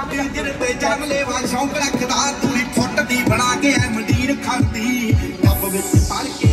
ਦਿਲ ਤੇ ਜੰਮ ਲੈਵਾ ਸ਼ੌਂਕ ਰੱਖਦਾ, ਤੂੜੀ ਬਣਾ ਕੇ ਐ ਮੰਡੀਰ ਖਾਂਦੀ। ਕੱਪ ਵਿੱਚ ਤਲ ਕੇ